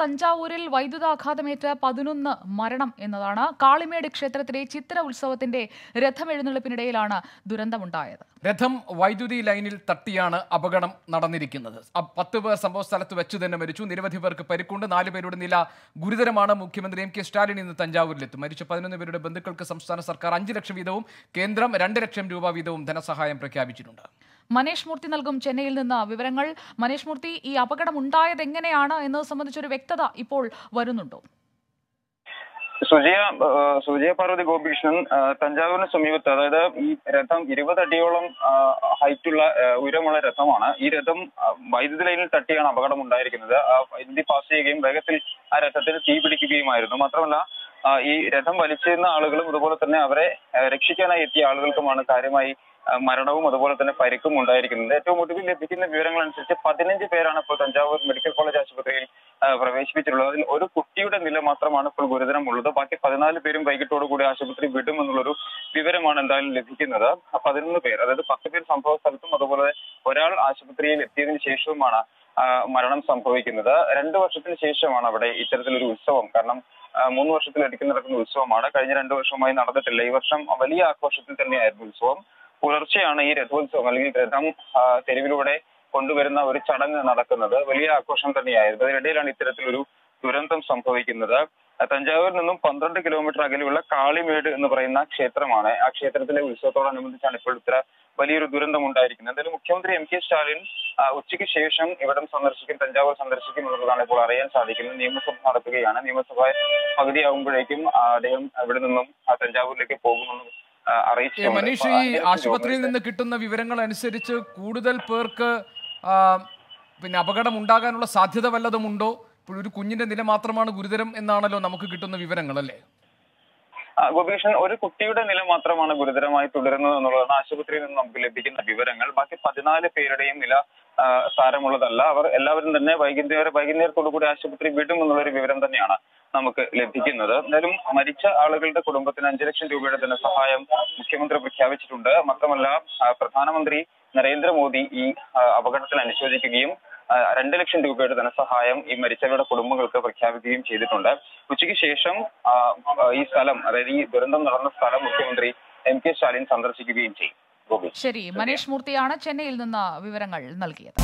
തഞ്ചാവൂരിൽ വൈദ്യുതാഘാതമേറ്റ് പതിനൊന്ന് മരണം എന്നതാണ് കാളിമേട് ക്ഷേത്രത്തിലെ ചിത്ര ഉത്സവത്തിന്റെ രഥമെഴുന്നള്ളിപ്പിനിടയിലാണ് ദുരന്തമുണ്ടായത്. രഥം വൈദ്യുതി ലൈനിൽ തട്ടിയാണ് അപകടം നടന്നിരിക്കുന്നത്. പത്ത് പേർ സംഭവ സ്ഥലത്ത് വെച്ച് തന്നെ മരിച്ചു. നിരവധി പേർക്ക് പരിക്കുണ്ട്. നാല് പേരുടെ നില ഗുരുതരമാണ്. മുഖ്യമന്ത്രി എം കെ സ്റ്റാലിൻ ഇന്ന് തഞ്ചാവൂരിലെത്തും. മരിച്ച പതിനൊന്ന് പേരുടെ ബന്ധുക്കൾക്ക് സംസ്ഥാന സർക്കാർ അഞ്ച് ലക്ഷം വീതവും കേന്ദ്രം രണ്ട് ലക്ഷം രൂപ വീതവും ധനസഹായം പ്രഖ്യാപിച്ചിട്ടുണ്ട്. മനേഷ് മൂർത്തി നൽകും ചെന്നൈയിൽ നിന്ന് വിവരങ്ങൾ. മനേഷ് മൂർത്തി ഈ അപകടം ഉണ്ടായത് എങ്ങനെയാണ് എന്നത് സംബന്ധിച്ചൊരു വ്യക്തത ഇപ്പോൾ വരുന്നുണ്ടോ? സുജയ സുജയ പാർവതി ഗോപികൃഷ്ണൻ തഞ്ചാവൂരിന് സമീപത്ത് അതായത് ഈ രഥം ഇരുപത് അടിയോളം ഹൈറ്റുള്ള ഉയരമുള്ള രഥമാണ്. ഈ രഥം വൈദ്യുതി ലൈനിൽ തട്ടിയാണ് അപകടം ഉണ്ടായിരിക്കുന്നത് ഇന്ത്യ പാസ് ചെയ്യുകയും വേഗത്തിൽ ആ രഥത്തിന് തീ പിടിക്കുകയുമായിരുന്നു മാത്രമല്ല ഈ രഥം വലിച്ചിരുന്ന ആളുകളും അതുപോലെ തന്നെ അവരെ രക്ഷിക്കാനായി എത്തിയ ആളുകൾക്കുമാണ് കാര്യമായി മരണവും അതുപോലെ തന്നെ പരിക്കും ഉണ്ടായിരിക്കുന്നത്. ഏറ്റവും ഒടുവിൽ ലഭിക്കുന്ന വിവരങ്ങൾ അനുസരിച്ച് പതിനഞ്ച് പേരാണ് ഇപ്പോൾ തഞ്ചാവൂർ മെഡിക്കൽ കോളേജ് ആശുപത്രിയിൽ പ്രവേശിപ്പിച്ചിട്ടുള്ളത്. അതിൽ ഒരു കുട്ടിയുടെ നില മാത്രമാണ് ഇപ്പോൾ ഗുരുതരമുള്ളത്. ബാക്കി പതിനാല് പേരും വൈകിട്ടോടുകൂടി ആശുപത്രി വിടുമെന്നുള്ളൊരു വിവരമാണ് എന്തായാലും ലഭിക്കുന്നത്. പതിനൊന്ന് പേർ അതായത് പത്ത് പേർ സംഭവ സ്ഥലത്തും അതുപോലെ ഒരാൾ ആശുപത്രിയിൽ എത്തിയതിനു ശേഷവുമാണ് മരണം സംഭവിക്കുന്നത്. രണ്ടു വർഷത്തിന് ശേഷമാണ് അവിടെ ഇത്തരത്തിലൊരു ഉത്സവം. കാരണം മൂന്ന് വർഷത്തിൽ അടിക്കുന്ന നടക്കുന്ന ഉത്സവമാണ്. കഴിഞ്ഞ രണ്ടു വർഷമായി നടന്നിട്ടില്ല. ഈ വർഷം വലിയ ആഘോഷത്തിൽ തന്നെയായിരുന്നു ഉത്സവം. പുലർച്ചെയാണ് ഈ രഥോത്സവം അല്ലെങ്കിൽ രഥം തെരുവിലൂടെ കൊണ്ടുവരുന്ന ഒരു ചടങ്ങ് നടക്കുന്നത്. വലിയ ആഘോഷം തന്നെയായിരുന്നു. അതിനിടയിലാണ് ഇത്തരത്തിലൊരു ദുരന്തം സംഭവിക്കുന്നത്. തഞ്ചാവൂരിൽ നിന്നും പന്ത്രണ്ട് കിലോമീറ്റർ അകലെയുള്ള കാളിമേട് എന്ന് പറയുന്ന ക്ഷേത്രമാണ്. ആ ക്ഷേത്രത്തിലെ ഉത്സവത്തോടനുബന്ധിച്ചാണ് ഇപ്പോൾ ഇത്ര വലിയൊരു ദുരന്തം ഉണ്ടായിരിക്കുന്നത്. എന്തായാലും മുഖ്യമന്ത്രി എം കെ സ്റ്റാലിൻ ഉച്ചയ്ക്ക് ശേഷം ഇവിടം സന്ദർശിക്കും തഞ്ചാവൂർ സന്ദർശിക്കും എന്നുള്ളതാണ് ഇപ്പോൾ അറിയാൻ സാധിക്കുന്നത്. നിയമസഭ നടത്തുകയാണ്. നിയമസഭ പകുതിയാകുമ്പോഴേക്കും അദ്ദേഹം ഇവിടെ നിന്നും ആ, തഞ്ചാവൂരിലേക്ക് പോകുമെന്നും അറിയിച്ചു മനീഷ് ഈ ആശുപത്രിയിൽ നിന്ന് കിട്ടുന്ന വിവരങ്ങൾ അനുസരിച്ച് കൂടുതൽ പേർക്ക് പിന്നെ അപകടം ഉണ്ടാകാനുള്ള സാധ്യത വല്ലതുമുണ്ടോ? ഇപ്പോൾ ഒരു കുഞ്ഞിന്റെ നില മാത്രമാണ് ഗുരുതരം എന്നാണല്ലോ നമുക്ക് കിട്ടുന്ന വിവരങ്ങൾ അല്ലേ ആ, ഒരു കുട്ടിയുടെ നില മാത്രമാണ് ഗുരുതരമായി തുടരുന്നത് എന്നുള്ളതാണ് ആശുപത്രിയിൽ നിന്ന് നമുക്ക് ലഭിക്കുന്ന വിവരങ്ങൾ. ബാക്കി പതിനാല് പേരുടെയും നില സാരമുള്ളതല്ല. അവർ എല്ലാവരും തന്നെ വൈകുന്നേരം വൈകുന്നേരത്തോടു കൂടി ആശുപത്രി വിടും എന്നുള്ളൊരു വിവരം തന്നെയാണ് നമുക്ക് ലഭിക്കുന്നത്. എന്തായാലും മരിച്ച ആളുകളുടെ കുടുംബത്തിന് അഞ്ചു ലക്ഷം രൂപയുടെ ധനസഹായം മുഖ്യമന്ത്രി പ്രഖ്യാപിച്ചിട്ടുണ്ട്. മാത്രമല്ല പ്രധാനമന്ത്രി നരേന്ദ്രമോദി ഈ അപകടത്തിൽ അനുശോചിക്കുകയും രണ്ട് ലക്ഷം രൂപയുടെ ധനസഹായം ഈ മരിച്ചവരുടെ കുടുംബങ്ങൾക്ക് പ്രഖ്യാപിക്കുകയും ചെയ്തിട്ടുണ്ട്. ഉച്ചയ്ക്ക് ശേഷം ഈ സ്ഥലം അതായത് ഈ ദുരന്തം നടന്ന സ്ഥലം മുഖ്യമന്ത്രി എം കെ സ്റ്റാലിൻ സന്ദർശിക്കുകയും ചെയ്യും. ശരി. മനീഷ് മൂർത്തിയാണ് ചെന്നൈയിൽ നിന്ന് വിവരങ്ങൾ നൽകിയത്.